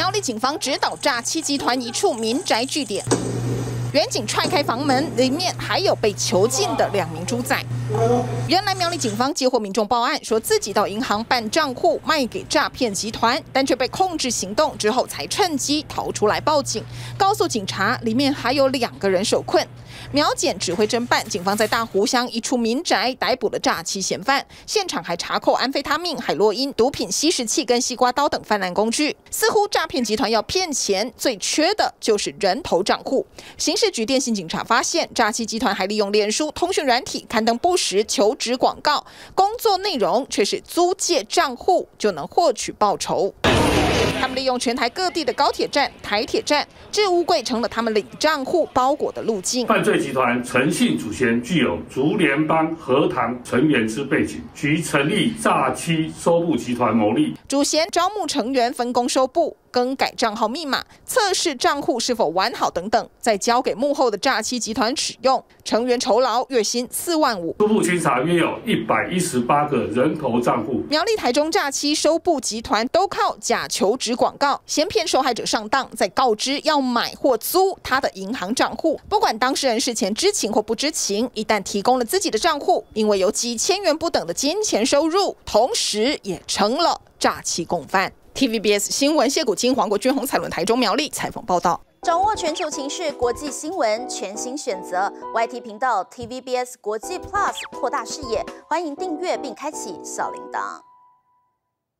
苗栗警方指导诈欺集团一处民宅据点，远警踹开房门，里面还有被囚禁的两名猪仔。原来苗栗警方接获民众报案，说自己到银行办账户卖给诈骗集团，但却被控制行动之后，才趁机逃出来报警，告诉警察里面还有两个人受困。苗检指挥侦办，警方在大湖乡一处民宅逮捕了诈欺嫌犯，现场还查扣安非他命、海洛因、毒品吸食器跟西瓜刀等犯案工具。似乎诈骗集团要骗钱，最缺的就是人头账户。刑事局电信警察发现，诈欺集团还利用脸书通讯软体刊登不实求职广告，工作内容却是租借账户就能获取报酬。他们利用全台各地的高铁站、台铁站，置物柜成了他们领账户包裹的路径。犯罪集团诚信祖先具有竹联邦和堂成员之背景，其成立诈欺收部集团牟利。主嫌招募成员，分工收部。更改账号密码、测试账户是否完好等等，再交给幕后的诈欺集团使用。成员酬劳月薪四万五。初步清查约有一百一十八个人头账户。苗栗台中诈欺收部集团都靠假求职广告，先骗受害者上当，再告知要买或租他的银行账户。不管当事人事前知情或不知情，一旦提供了自己的账户，因为有几千元不等的金钱收入，同时也成了诈欺共犯。TVBS 新闻谢谷清、黄国军、洪彩伦台中苗栗采访报道。掌握全球情势、国际新闻，全新选择 YT 频道 TVBS 国际 Plus，扩大视野。欢迎订阅并开启小铃铛。